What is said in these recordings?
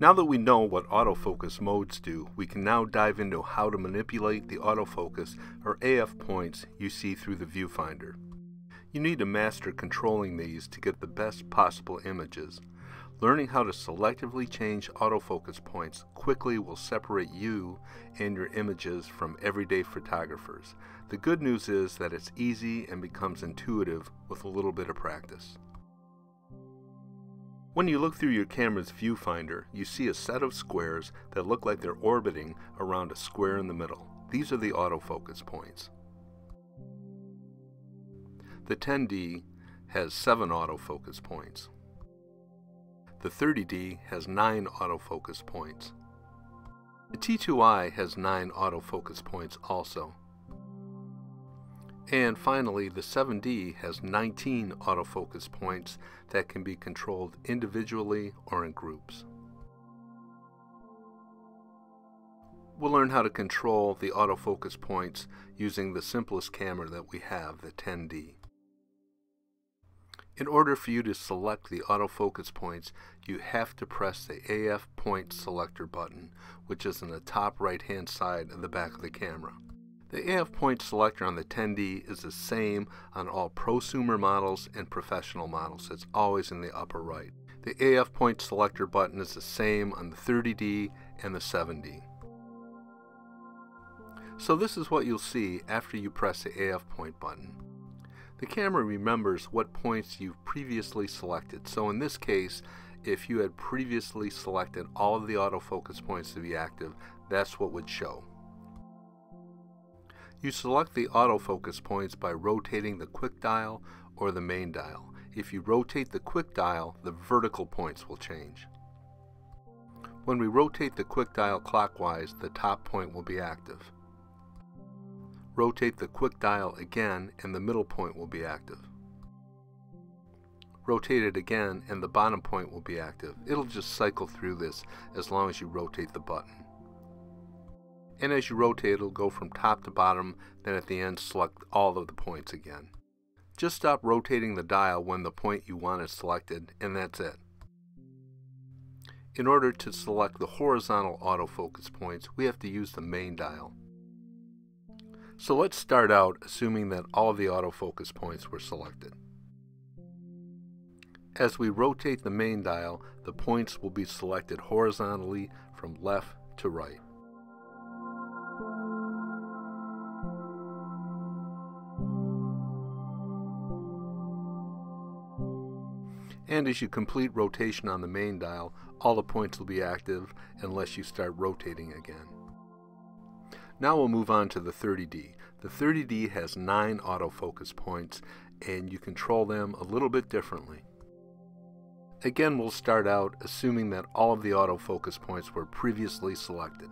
Now that we know what autofocus modes do, we can now dive into how to manipulate the autofocus or AF points you see through the viewfinder. You need to master controlling these to get the best possible images. Learning how to selectively change autofocus points quickly will separate you and your images from everyday photographers. The good news is that it's easy and becomes intuitive with a little bit of practice. When you look through your camera's viewfinder, you see a set of squares that look like they're orbiting around a square in the middle. These are the autofocus points. The 10D has 7 autofocus points. The 30D has 9 autofocus points. The T2i has 9 autofocus points also. And finally, the 7D has 19 autofocus points that can be controlled individually or in groups. We'll learn how to control the autofocus points using the simplest camera that we have, the 10D. In order for you to select the autofocus points, you have to press the AF point selector button, which is in the top right hand side of the back of the camera. The AF point selector on the 10D is the same on all prosumer models and professional models. It's always in the upper right. The AF point selector button is the same on the 30D and the 7D. So this is what you'll see after you press the AF point button. The camera remembers what points you've previously selected. So in this case, if you had previously selected all of the autofocus points to be active, that's what would show. You select the autofocus points by rotating the quick dial or the main dial. If you rotate the quick dial, the vertical points will change. When we rotate the quick dial clockwise, the top point will be active. Rotate the quick dial again and the middle point will be active. Rotate it again and the bottom point will be active. It'll just cycle through this as long as you rotate the button and as you rotate it'll go from top to bottom, then at the end select all of the points again. Just stop rotating the dial when the point you want is selected, and that's it. In order to select the horizontal autofocus points, we have to use the main dial. So let's start out assuming that all of the autofocus points were selected. As we rotate the main dial, the points will be selected horizontally from left to right. And as you complete rotation on the main dial, all the points will be active unless you start rotating again. Now we'll move on to the 30D. The 30D has 9 autofocus points and you control them a little bit differently. Again, we'll start out assuming that all of the autofocus points were previously selected.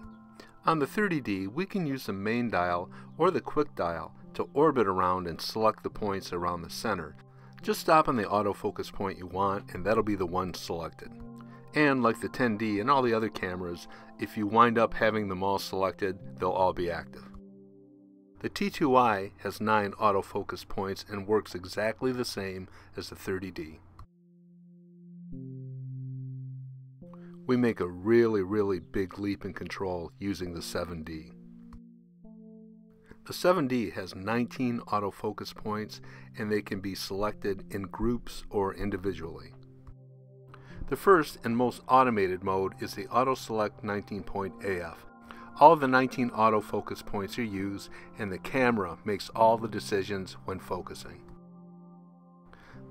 On the 30D, we can use the main dial or the quick dial to orbit around and select the points around the center just stop on the autofocus point you want and that'll be the one selected. And like the 10D and all the other cameras, if you wind up having them all selected, they'll all be active. The T2i has 9 autofocus points and works exactly the same as the 30D. We make a really, really big leap in control using the 7D. The 7D has 19 autofocus points and they can be selected in groups or individually. The first and most automated mode is the Auto Select 19 point AF. All of the 19 autofocus points are used and the camera makes all the decisions when focusing.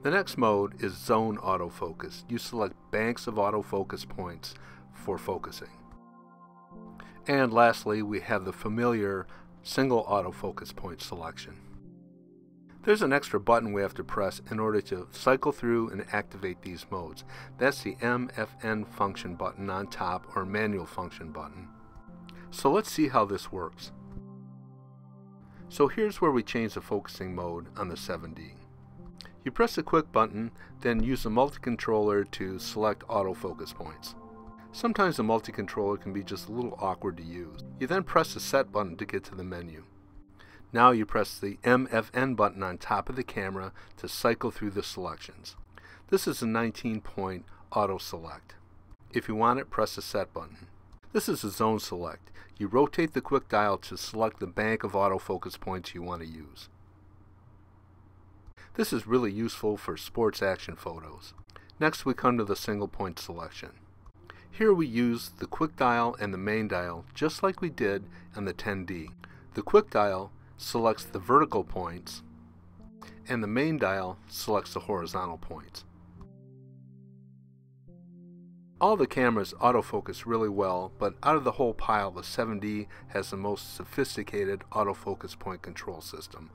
The next mode is Zone Autofocus. You select banks of autofocus points for focusing. And lastly, we have the familiar single autofocus point selection. There's an extra button we have to press in order to cycle through and activate these modes. That's the MFN function button on top or manual function button. So let's see how this works. So here's where we change the focusing mode on the 7D. You press the quick button, then use the multi-controller to select autofocus points. Sometimes the multi-controller can be just a little awkward to use. You then press the set button to get to the menu. Now you press the MFN button on top of the camera to cycle through the selections. This is a 19 point auto select. If you want it, press the set button. This is a zone select. You rotate the quick dial to select the bank of autofocus points you want to use. This is really useful for sports action photos. Next we come to the single point selection. Here we use the quick dial and the main dial just like we did on the 10D. The quick dial selects the vertical points and the main dial selects the horizontal points. All the cameras autofocus really well, but out of the whole pile, the 7D has the most sophisticated autofocus point control system.